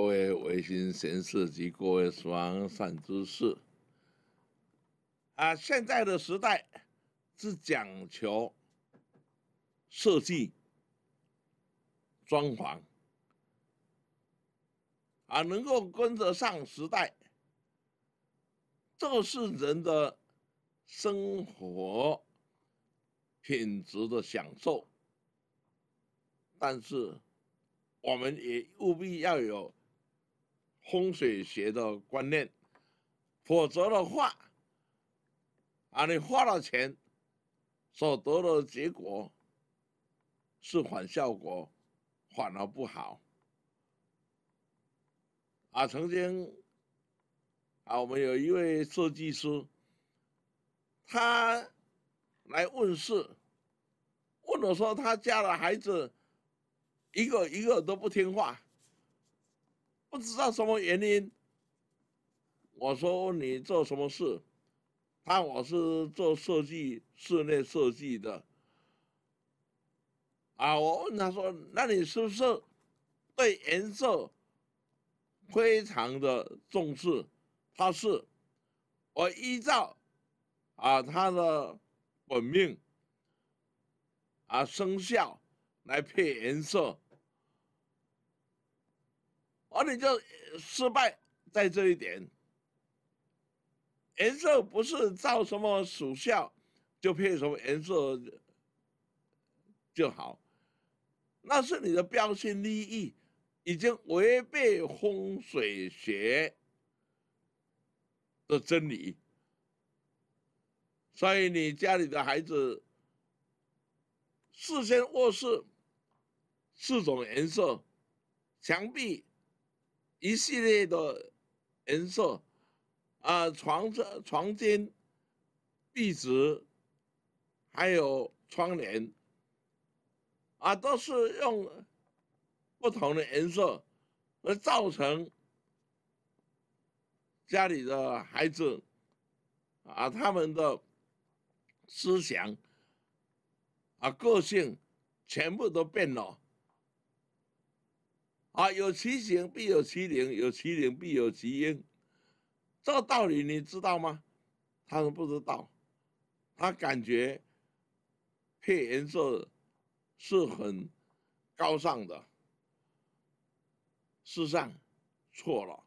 各位维新贤士及各位双善之士，啊，现在的时代是讲求设计、装潢，啊，能够跟得上时代，这是人的生活品质的享受，但是。我们也务必要有风水学的观念，否则的话，啊，你花了钱所得的结果是反效果，反而不好。啊，曾经啊，我们有一位设计师，他来问事，问我说他家的孩子。一个一个都不听话，不知道什么原因。我说问你做什么事？他我是做设计，室内设计的。啊，我问他说：“那你是不是对颜色非常的重视？”他是。我依照啊他的本命啊生肖。来配颜色，而你就失败在这一点。颜色不是照什么属相就配什么颜色就好，那是你的标新立异，已经违背风水学的真理。所以你家里的孩子事先卧室。四种颜色，墙壁一系列的颜色，啊，床床间、壁纸，还有窗帘，啊，都是用不同的颜色，而造成家里的孩子，啊，他们的思想，啊，个性全部都变了。啊，有其形必有其灵，有其灵必有其因，这个道理你知道吗？他们不知道，他感觉配颜色是很高尚的，事实上错了，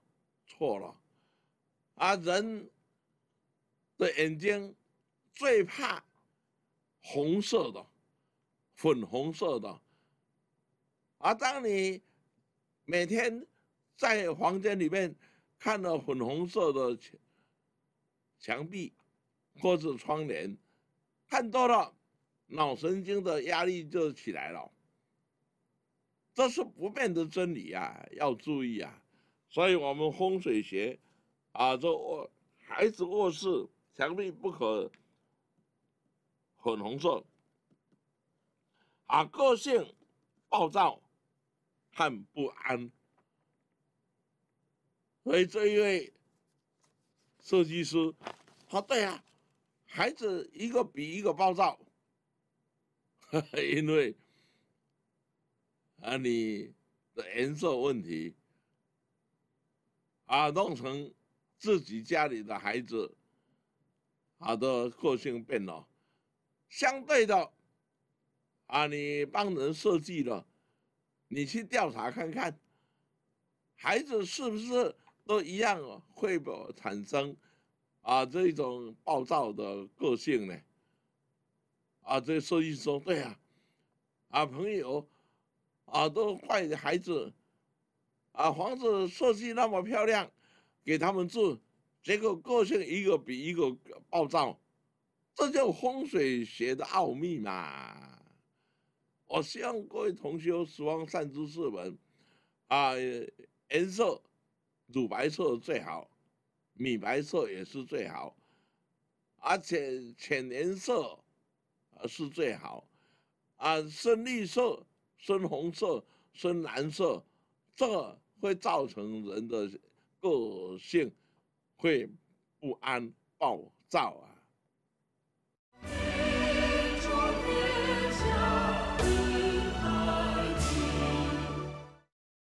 错了。啊，人的眼睛最怕红色的、粉红色的，而当你。每天在房间里面看到粉红色的墙壁或者窗帘，看多了，脑神经的压力就起来了。这是不变的真理啊，要注意啊。所以我们风水学啊，这卧孩子卧室墙壁不可粉红色，啊，个性暴躁。很不安，所以这一位设计师，他对啊，孩子一个比一个暴躁，因为啊你的颜色问题啊弄成自己家里的孩子，他的个性变了，相对的啊你帮人设计了。你去调查看看，孩子是不是都一样会产生啊这种暴躁的个性呢？啊，这设计说对呀，啊朋友啊都怪孩子，啊房子设计那么漂亮，给他们住，结果个性一个比一个暴躁，这叫风水学的奥秘嘛。我希望各位同学十方善知识们，啊，颜色乳白色最好，米白色也是最好，而且浅颜色是最好，啊，深绿色、深红色、深蓝色，这会造成人的个性会不安、暴躁啊。